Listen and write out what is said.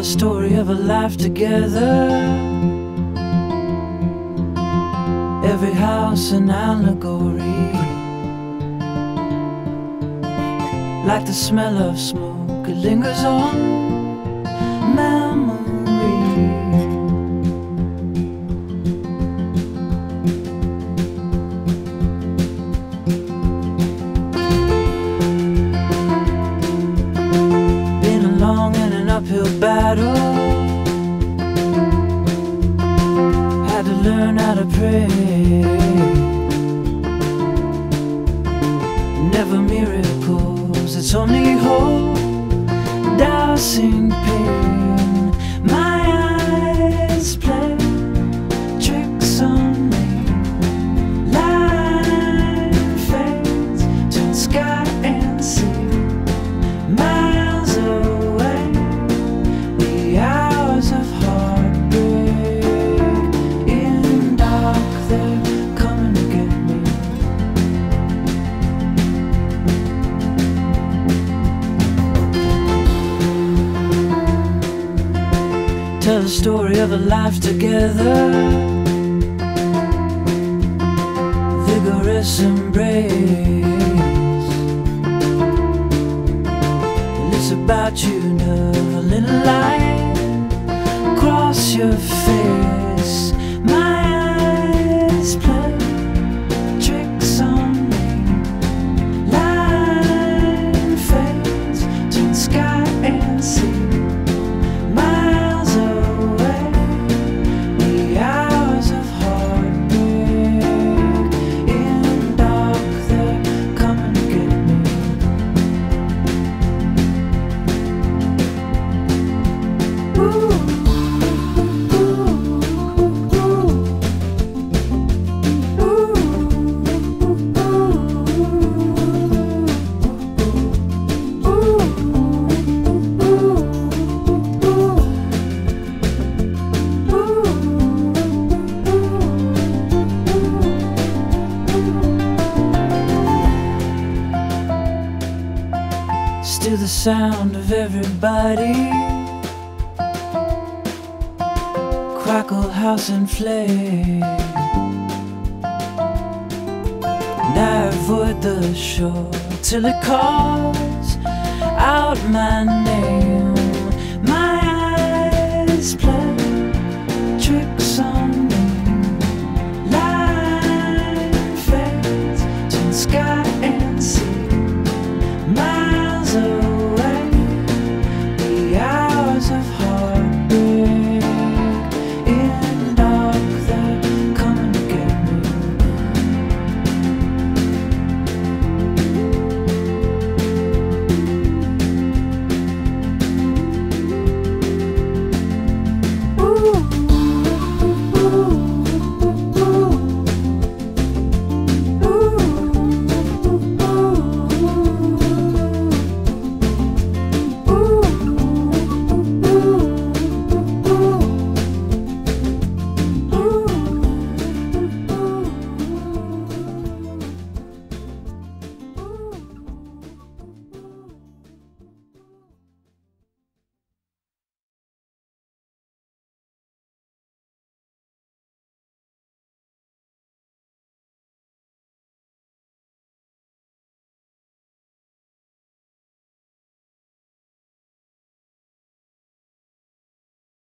the story of a life together. Every house an allegory. Like the smell of smoke, it lingers on Had to learn how to pray. Never miracles, it's only hope, dousing pain. Tell the story of a life together. Vigorous embrace. It's about you, love, a little light across your face. Still the sound of everybody. Crackle house and flame. And I avoid the shore Till it calls out my name